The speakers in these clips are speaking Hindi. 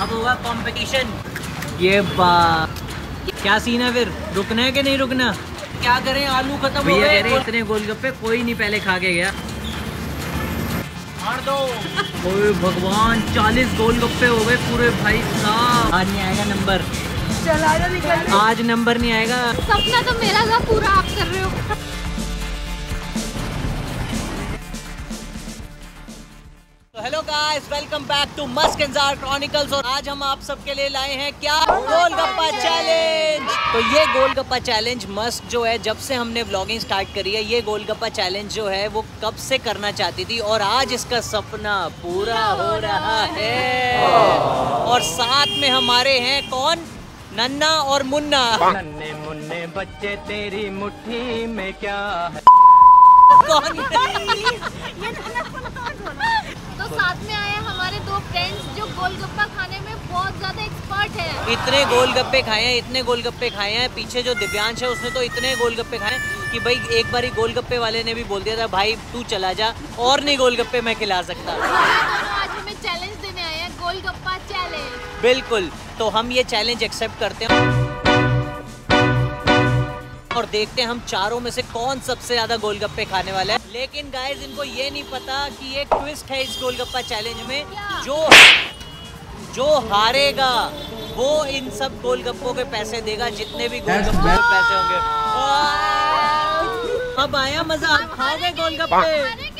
अब होगा कंपटीशन ये बात। क्या सीन है फिर? रुकना है कि नहीं रुकना? क्या करें? आलू खत्म हो गए। इतने गोलगप्पे कोई नहीं पहले खा के गया। मार दो। ओए भगवान चालीस गोलगप्पे हो गए पूरे भाई साहब। आज नहीं आएगा नंबर चला आज नंबर नहीं आएगा। सपना तो मेरा था पूरा आप कर रहे हो। Hello guys welcome back to Musk इंजार क्रॉनिकल्स और आज हम आप सबके लिए लाए हैं क्या? गोलगप्पा चैलेंज तो ये गोलगप्पा चैलेंज मस्क जो है जब से हमने व्लॉगिंग स्टार्ट करी है ये गोलगप्पा चैलेंज जो है वो कब से करना चाहती थी? और आज इसका सपना पूरा हो रहा है। और साथ में हमारे हैं कौन? नन्ना और मुन्ना। नन्ने मुन्ने बच्चे तेरी मुट्ठी में क्या है? कौन? साथ में आए हमारे दो फ्रेंड्स जो गोलगप्पा खाने में बहुत ज़्यादा एक्सपर्ट है। इतने गोलगप्पे खाए हैं इतने गोलगप्पे खाए हैं पीछे जो दिव्यांश है उसने तो इतने गोलगप्पे खाए हैं कि भाई एक बारी गोलगप्पे वाले ने भी बोल दिया था भाई तू चला जा और नहीं गोलगप्पे मैं खिला सकता। ये आज हमें चैलेंज देने आए हैं गोलगप्पा चैलेंज बिल्कुल तो हम ये चैलेंज एक्सेप्ट करते हैं। और देखते हैं हम चारों में से कौन सबसे ज़्यादा गोलगप्पे खाने वाला है। लेकिन गाइस इनको ये नहीं पता कि एक ट्विस्ट है इस गोलगप्पा चैलेंज में। जो जो हारेगा वो इन सब गोलगप्पों के पैसे देगा जितने भी गोलगप्पों के पैसे होंगे। अब आया मज़ा। आप खाओगे गोलगप्पे?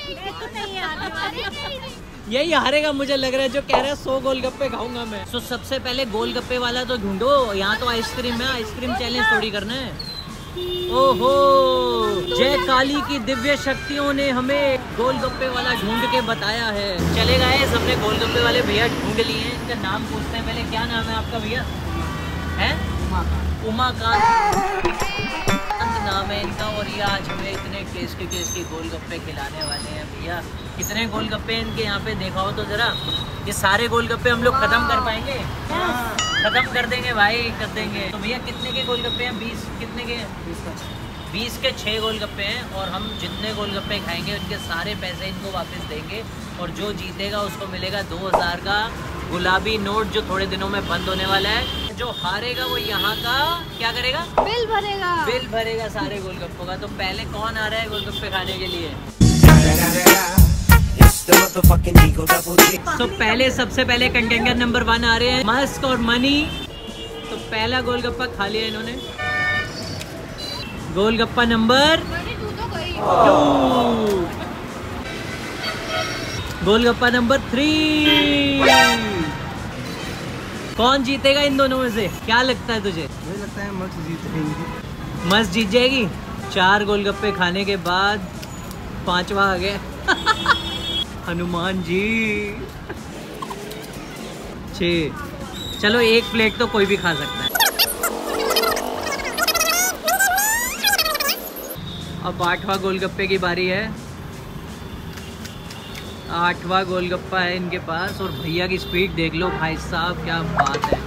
यही हारेगा मुझे लग रहा है जो कह रहा है सौ गोलगप्पे खाऊँगा मैं। तो सबसे पहले गोलगप्पे वाला तो ढूंढो। यहाँ तो आइसक्रीम है आइसक्रीम चैलेंज थोड़ी करना है। ओहो जय काली की दिव्य शक्तियों ने हमें गोलगप्पे वाला ढूंढ के बताया है। चले गए सबने गोलगप्पे वाले भैया ढूंढ लिए हैं। इनका नाम पूछते हैं पहले क्या नाम है आपका भैया? है? उमा उमाकांत नाम है और ये आज हमें इतने टेस्टी टेस्टी गोलगप्पे खिलाने वाले हैं भैया। कितने गोलगप्पे इनके यहाँ पे देखा हो तो जरा। ये सारे गोलगप्पे हम लोग खत्म कर पाएँगे? खत्म कर देंगे भाई कर देंगे। तो भैया कितने के गोलगप्पे हैं? बीस कितने के? बीस के। छः गोलगप्पे हैं और हम जितने गोलगप्पे खाएँगे उनके सारे पैसे इनको वापस देंगे और जो जीतेगा उसको मिलेगा दो हज़ार का गुलाबी नोट जो थोड़े दिनों में बंद होने वाला है। जो हारेगा वो यहाँ का क्या करेगा? बिल भरेगा। बिल भरेगा सारे गोलगप्पों का। तो पहले कौन आ रहा है गोलगप्पे खाने के लिए? तो पहले सबसे पहले कंटेंटर नंबर वन आ रहे हैं मस्क और मनी तो पहला गोलगप्पा खा लिया इन्होंने। गोलगप्पा नंबर तू टू गोलगप्पा नंबर थ्री कौन जीतेगा इन दोनों में से? क्या लगता है तुझे? मुझे लगता है मस्त जीत जाएँगे मस्त जीत जाएगी? चार गोलगप्पे खाने के बाद पांचवा आ गया। हनुमान जी। छ। चलो एक प्लेट तो कोई भी खा सकता है। अब आठवा गोलगप्पे की बारी है। आठवां गोलगप्पा है इनके पास और भैया की स्पीड देख लो भाई साहब क्या बात है।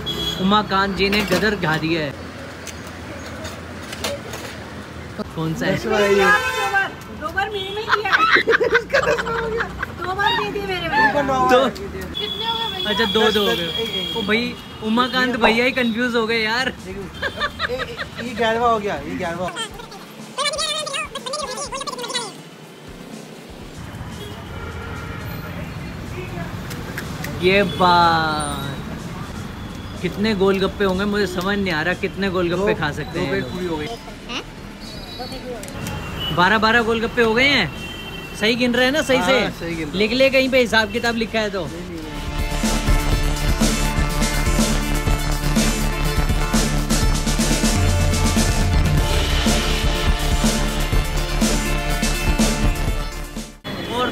उमा उमाकांत जी ने गदर घा दिया है। कौन सा है? दो बार मैंने नहीं किया। दो बार दे दिए मेरे में कितने गए भैया? अच्छा दो दो हो गए। ओ भाई उमाकांत भैया ही कंफ्यूज हो गए यार। ये ग्यारहवा हो गया ये ग्यारहवा ये बात। कितने गोलगप्पे होंगे मुझे समझ नहीं आ रहा कितने गोलगप्पे खा सकते हैं ये पूरी हो गई। बारह बारह गोलगप्पे हो गए हैं। सही गिन रहे हैं ना सही आ, से? सही लिख ले कहीं पे हिसाब किताब लिखा है तो।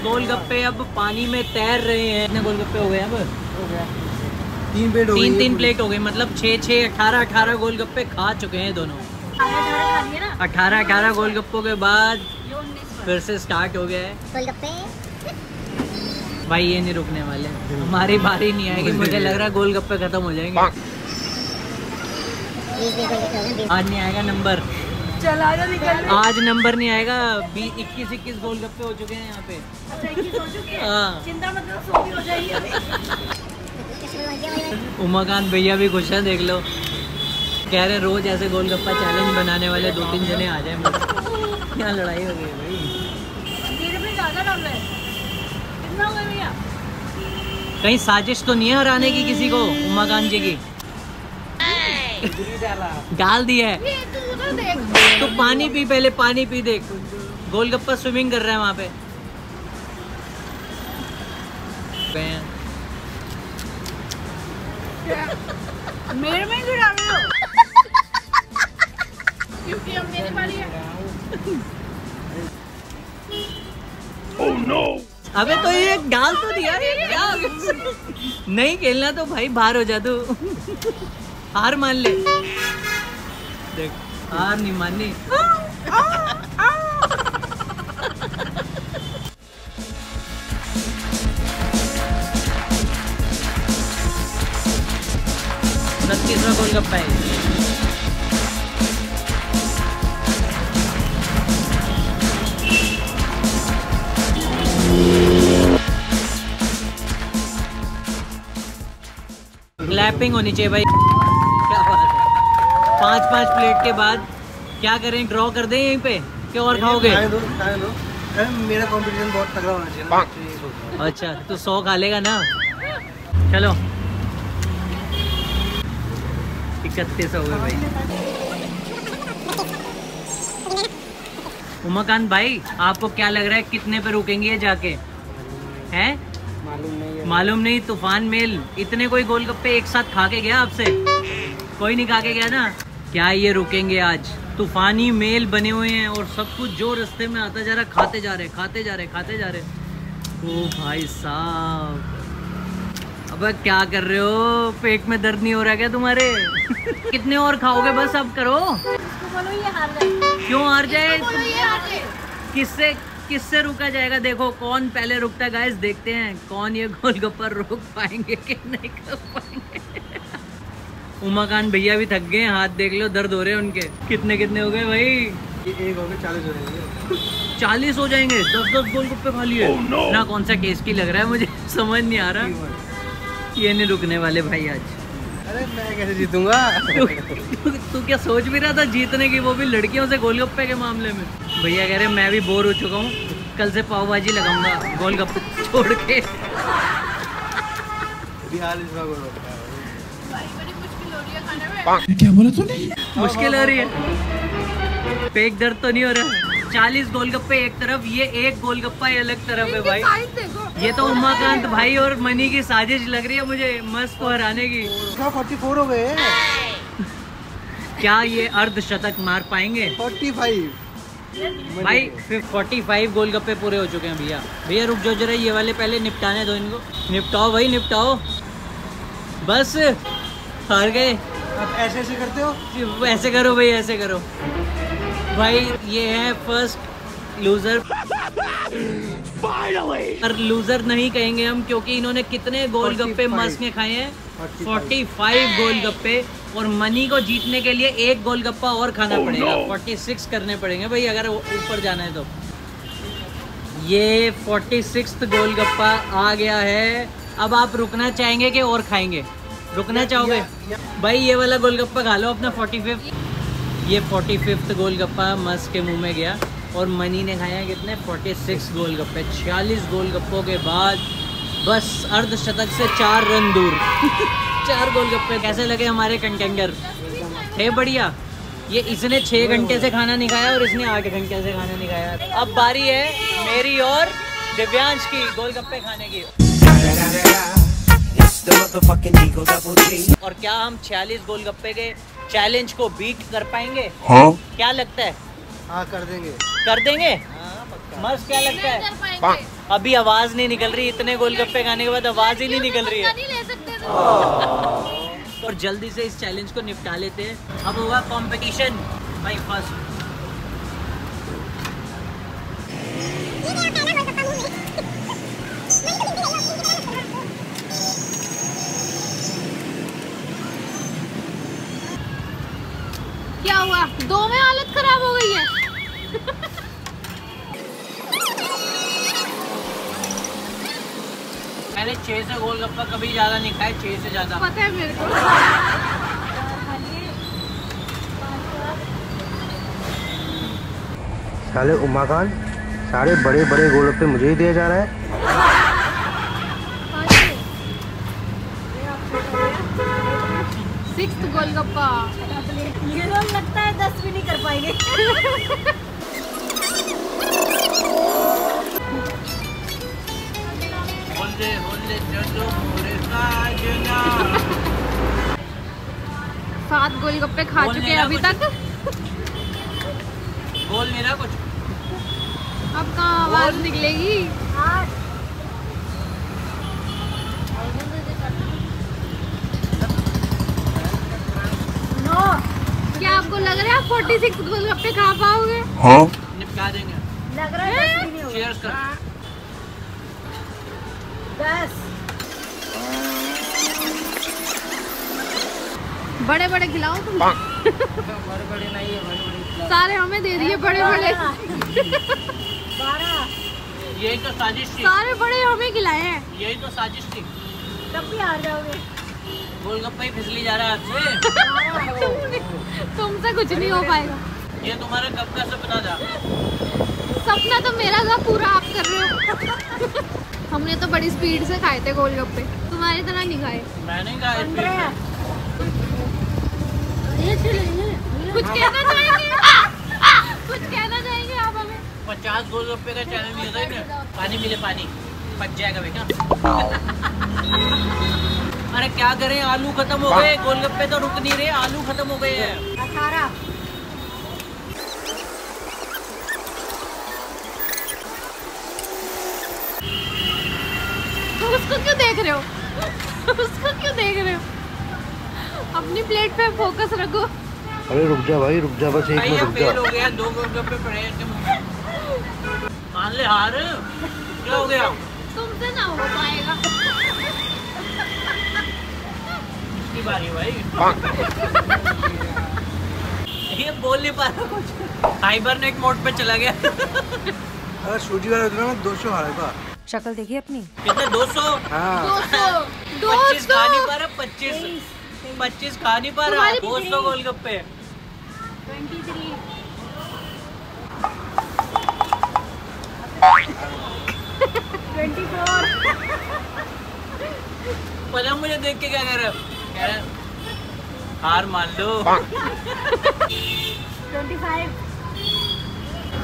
गोलगप्पे अब पानी में तैर रहे हैं। कितने गोलगप्पे हो गए अब? तीन प्लेट हो गई तीन तीन प्लेट हो गई मतलब छः छः अठारह अठारह गोलगप्पे खा चुके हैं दोनों। अठारह अठारह गोलगप्पों के बाद फिर से स्टार्ट हो गया है। भाई ये नहीं रुकने वाले। हमारी बारी नहीं आएगी मुझे लग रहा है गोलगप्पे खत्म हो जाएँगे। आज नहीं आएगा नंबर। चला जा निकल आज नंबर नहीं आएगा बीस इक्कीस इक्कीस गोलगप्पे हो चुके हैं यहाँ पे। अच्छा ही चिंता मतलब अभी। उमाकांत भैया भी खुश है देख लो। कह रहे रोज ऐसे गोलगप्पा चैलेंज बनाने वाले दो तीन जने आ जाए क्या लड़ाई हो गई है भाई? डेढ़ में ज़्यादा डाल रहे कितना गया भैया? कहीं साजिश तो नहीं है हराने की किसी को उमाकांत जी की? डाल दी है। ये तो देख तो पानी पी पहले पानी पी देख। गोलगप्पा स्विमिंग कर रहा है वहाँ पे। मेरे में क्यों डाल रहे हो? क्योंकि अब मेरी बारी है अबे तो ये डाल तो दिया ये क्या नहीं खेलना तो भाई बाहर हो जा तू। हार मान ले। देख। नहीं माननी गोलगप्पा है। क्लैपिंग होनी चाहिए भाई। पाँच पाँच प्लेट के बाद क्या करें? ड्रॉ कर दें यहीं पे? क्या और खाओगे? दो दो। मेरा कंपटीशन बहुत तगड़ा होना चाहिए तो। अच्छा तो सौ खा लेगा ना? चलो। इकतीस हो गए भाई। उमाकांत भाई आपको क्या लग रहा है कितने पे रुकेंगे ये जाके? हैं? मालूम नहीं है। मालूम नहीं तूफ़ान मेल। इतने कोई गोलगप्पे एक साथ खा के गया आपसे? कोई नहीं खा के गया ना? क्या ये रुकेंगे आज? तूफानी मेल बने हुए हैं और सब कुछ जो रास्ते में आता जा रहा खाते जा रहे खाते जा रहे खाते जा रहे ओ भाई साहब। अब क्या कर रहे हो? पेट में दर्द नहीं हो रहा क्या तुम्हारे? कितने और खाओगे बस अब करो। बोलो ये हार क्यों हार जाए? किससे किससे रुका जाएगा? देखो कौन पहले रुकता है गाइस देखते हैं कौन ये गोलगप्पा रोक पाएँगे कि नहीं कर पाएँगे। उमाकांत भैया भी थक गए हाथ देख लो दर्द हो रहे हैं उनके। कितने कितने हो गए भाई? एक हो चालीस हो जाएँगे। चालीस हो जाएँगे? दस दस गोलगप्पे खा लिए। ना कौन सा केस की लग रहा है मुझे? समझ नहीं आ रहा। ये नहीं रुकने वाले भाई आज। अरे मैं कैसे जीतूँगा? तू, तू, तू क्या सोच भी रहा था जीतने की? वो भी लड़कियों से गोलगप्पे के मामले में। भैया कह रहे मैं भी बोर हो चुका हूँ। कल से पाव भाजी लगाऊँगा गोलगप्पे छोड़ के। बिहार मुश्किल हो रही है मुश्किल हो रही है। पेट दर्द तो नहीं हो रहा चालीस गोलगप्पे एक तरफ़ ये एक गोलगप्पा ये अलग तरफ़ है भाई। देखो। ये तो उमाकांत भाई और मनी की साजिश लग रही है मुझे मस्त को हराने की। फोर्टी फोर हो गए? क्या ये अर्धशतक मार पाएँगे? फोर्टी फाइव भाई फोर्टी फाइव गोलगप्पे पूरे हो चुके हैं भैया। भैया रुक जाओ जरा ये वाले पहले निपटाने दो इनको। निपटाओ भाई निपटाओ। बस हार गए। आप ऐसे ऐसे करते हो? ऐसे करो भाई ऐसे करो। भाई ये है फ़र्स्ट लूजर पर लूजर नहीं कहेंगे हम क्योंकि इन्होंने कितने गोल गप्पे मस्त के खाए हैं। 45 फाइव गोल गप्पे। और मनी को जीतने के लिए एक गोल गप्पा और खाना oh पड़ेगा। no. 46 करने पड़ेंगे भाई अगर ऊपर जाना है तो। ये 46 गोलगप्पा आ गया है। अब आप रुकना चाहेंगे कि और खाएँगे? रुकना चाहोगे? भाई ये वाला गोलगप्पा खा लो अपना 45 ये 45th गोलगप्पा मस्त के मुँह में गया और मनी ने खाया कितने? 46 गोलगप्पे 46 गोलगप्पों के बाद बस अर्धशतक से चार रन दूर। चार गोलगप्पे। कैसे लगे हमारे कंटेंडर थे बढ़िया। ये इसने छः घंटे से खाना नहीं खाया और इसने आठ घंटे से खाना नहीं खाया। अब बारी है मेरी और दिव्यांश की गोलगप्पे खाने की। और क्या हम 46 गोलगप्पे के चैलेंज को बीट कर पाएँगे? हाँ? क्या लगता है? हाँ कर देंगे। कर देंगे? मस्त क्या लगता है? अभी आवाज़ नहीं निकल रही इतने गोलगप्पे खाने के बाद आवाज़ ही नहीं निकल रही है। नहीं ले सकते और जल्दी से इस चैलेंज को निपटा लेते हैं। अब होगा कंपटीशन भाई फ़र्स्ट छह से गोलगप्पा कभी ज़्यादा नहीं खाए छह से ज़्यादा। पता है मेरे को। साले उमाकान सारे बड़े बड़े गोलगप्पे मुझे ही दिया जा रहा है। सिक्स गोलगप्पा। ये लोग लगता है दस भी नहीं कर पाएँगे। सात गोलगप्पे खा चुके हैं अभी तक। बोल नहीं रहा कुछ। अब कहाँ आवाज़ निकलेगी? क्या आपको लग रहा है आप फोर्टी सिक्स गोलगप्पे खा पाओगे? निपटा देंगे। लग रहा है दस भी नहीं होगा चीयर्स कर दस बड़े बड़े खिलाओ तुम। बड़े बड़े नहीं है बड़े बड़े सारे हमें दे दिए बड़े बड़े यही तो साजिश थी। सारे बड़े हमें खिलाए हैं। यही तो साजिश थी। तब भी हार जाओगे। गोलगप्पा ही फिसली जा रहा है आपसे तुमसे कुछ नहीं हो पाएगा। ये तुम्हारा कब का सपना था? सपना तो मेरा था पूरा आप कर रहे हो। हमने तो बड़ी स्पीड से खाए थे गोलगप्पे। तुम्हारी तरह नहीं खाए। मैंने कहा कुछ कहना चाहेंगे? कुछ कहना चाहेंगे आप हमें? पचास गोलगप्पे का चैलेंज नहीं होता है पानी मिले पानी। पच जाएगा बेटा अरे क्या करें? आलू खत्म हो गए। गोलगप्पे तो रुक नहीं रहे। आलू खत्म हो गए हैं। अठारह। उसको क्यों देख रहे हो? उसको क्यों देख रहे हो? अपनी प्लेट पे फोकस रखो। अरे रुक जा भाई रुक जा बस एक भाई मिनट ये रुक फेल जा। हो गया दो गोलगप्पे पड़े हैं तुम मान ले हार। क्या हो गया? तुमसे ना हो पाएगा। इसकी बारी भाई। ये बोल नहीं पा रहा कुछ। हाइबरनेट मोड पे चला गया। अरे सूजी वाला होता ना दो सौ हारा शक्ल देखिए अपनी? कितने दो सौ? हाँ। दो सौ दो पच्चीस खा नहीं पा रहा पच्चीस। पच्चीस खा नहीं पा रहा दो सौ गोलगप्पे। पता मुझे देख के क्या कह रहे हो? हार मान लो। Twenty five.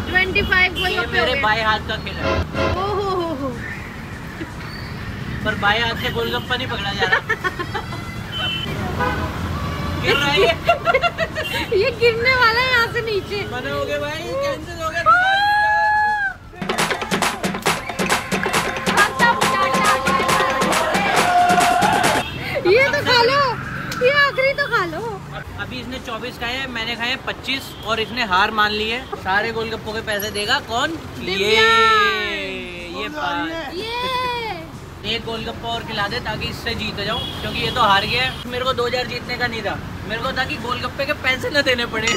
ट्वेंटी फाइव मेरे बाएँ हाथ का खेल है। ओ हो हो हो। पर बाएँ हाथ से गोलगप्पा नहीं पकड़ा जा रहा। गिर रहा है ये। ये गिरने वाला है यहाँ से नीचे। मना हो गया भाई कैंसिल हो। गया ये तो खा लो। ये आखिरी तो खा लो। अभी इसने 24 खाए हैं मैंने खाए हैं 25 और इसने हार मान ली है। सारे गोलगप्पों के पैसे देगा कौन? ये ये ये एक गोलगप्पा और खिला दे ताकि इससे जीत जाऊँ क्योंकि ये तो हार गया है। मेरे को 2000 जीतने का नहीं था। मेरे को था कि गोलगप्पे के पैसे न देने पड़े।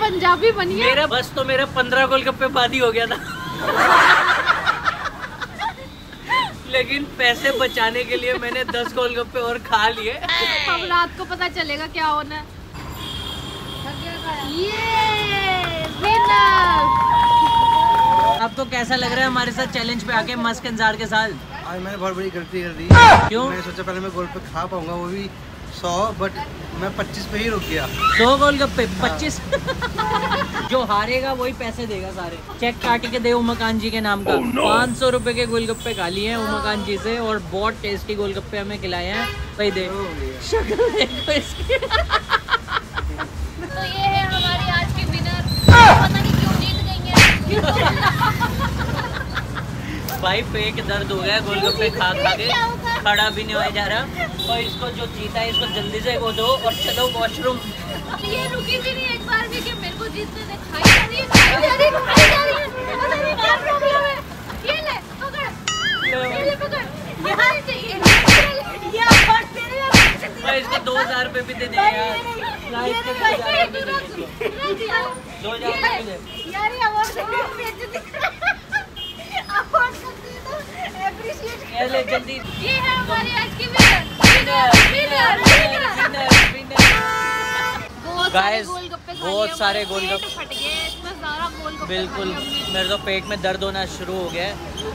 पंजाबी बनिए मेरा बस तो मेरा 15 गोलगप्पे बाद ही हो गया था। लेकिन पैसे बचाने के लिए मैंने 10 गोलगप्पे और खा लिए। अब रात को पता चलेगा क्या होना है। ये विनर आपको कैसा लग रहा है हमारे साथ चैलेंज पे आके मस्क इंजार के साथ? आज मैंने बहुत बड़ी गलती कर दी। क्यों? मैंने सोचा पहले मैं गोल पे खा पाऊँगा वो भी सौ बट मैं पच्चीस पे ही रुक गया। दो गोलगप्पे पच्चीस? जो हारेगा वही पैसे देगा सारे। चेक काट के दे उमाकांत जी के नाम का। पाँच सौ रुपए के गोलगप्पे खा लिए हैं उमाकांत जी से और बहुत टेस्टी गोलगप्पे हमें खिलाए हैं। भाई दे। शक्ल देखो इसकी तो ये है हमारी आज की विनर पता नहीं क्यों जीत गई है भाई पेट दर्द हो गया गोलगप्पे खा खा के खड़ा भी नहीं हो जा रहा और इसको जो जीता है इसको जल्दी से वो दो और चलो वॉशरूम ये रुकी भी नहीं एक बार भी कि मेरे को जीतने दे खाई जा रही है खाई जा रही है खाई जा रही है पता नहीं क्या प्रॉब्लम है ये ले पकड़ ये ले पकड़ यहाँ चाहिए ये और तेरे में इसको दो हज़ार रुपये भी दे दे यार दो हज़ार दे दो हज़ार यार ये अवार्ड से बेइज्जती अप्रिशिएट जल्दी। ये है हमारी आज की विनर विनर विनर विनर बहुत सारे गोलगप्पे बिल्कुल। मेरे तो पेट में दर्द होना शुरू हो गया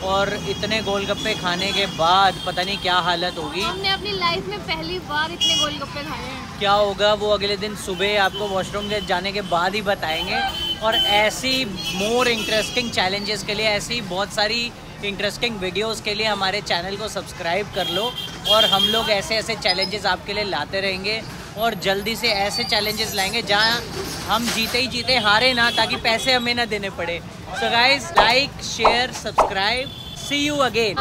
और इतने गोलगप्पे खाने के बाद पता नहीं क्या हालत होगी। हमने अपनी लाइफ में पहली बार इतने गोलगप्पे खाए हैं। क्या होगा वो अगले दिन सुबह आपको वॉशरूम के जाने के बाद ही बताएँगे। और ऐसी मोर इंटरेस्टिंग चैलेंजेस के लिए ऐसी बहुत सारी इंटरेस्टिंग वीडियोस के लिए हमारे चैनल को सब्सक्राइब कर लो और हम लोग ऐसे ऐसे चैलेंजेस आपके लिए लाते रहेंगे और जल्दी से ऐसे चैलेंजेस लाएँगे जहाँ हम जीते ही जीते हारे ना ताकि पैसे हमें ना देने पड़े। So guys like share subscribe see you again